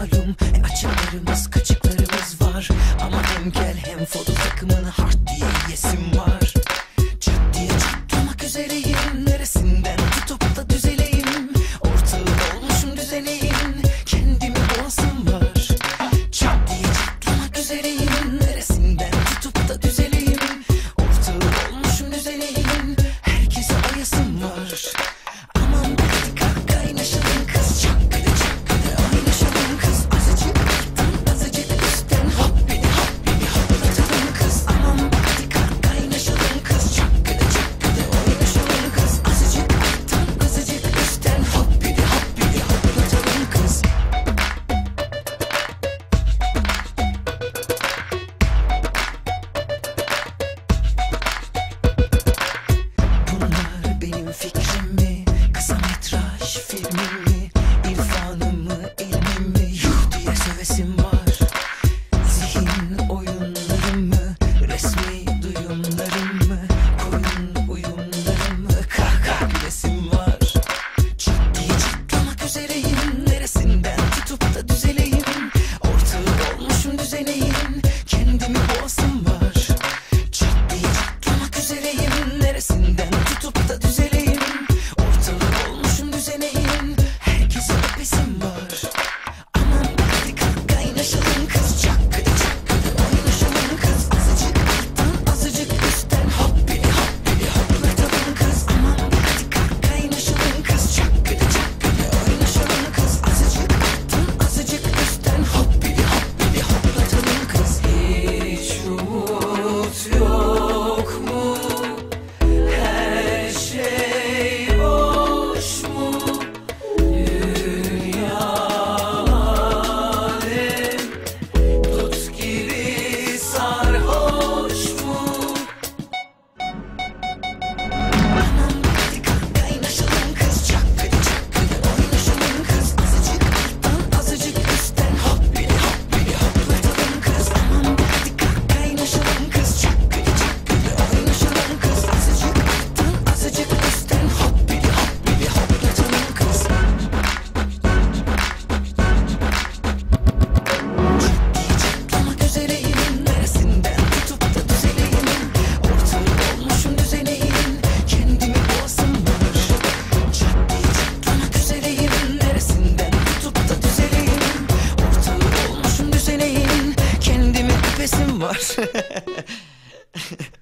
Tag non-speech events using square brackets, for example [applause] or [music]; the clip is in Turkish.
malum e, Açıklarımız kaçıklarımız var. Ama hem gel hem foto takımını hard diye yesim var. Ciddiye çatlamak üzereyim. Neresinden tutup da düzeleyim? Ortağı olmuşum düzeneyim. Kendimi boğasım var. Çat diye çatlamak üzereyim. Neresinden tutup da düzeleyim? Ortağı olmuşum düzeneyim. Herkese ayasım var. Aman dikkat kaynaşın oyunlarım mı? Resmi duyumlarım mı? Koyun uyumlarım mı? Kahkaha bilesim var. Ciddi çatlamak üzereyim. Neresinden tutup da düzeleyim? Ortağı olmuşum düzeneyim. Kendimi boğasım var. Ciddi çatlamak üzereyim. Neresinden tutup da düzeleyim? house. [laughs] [laughs]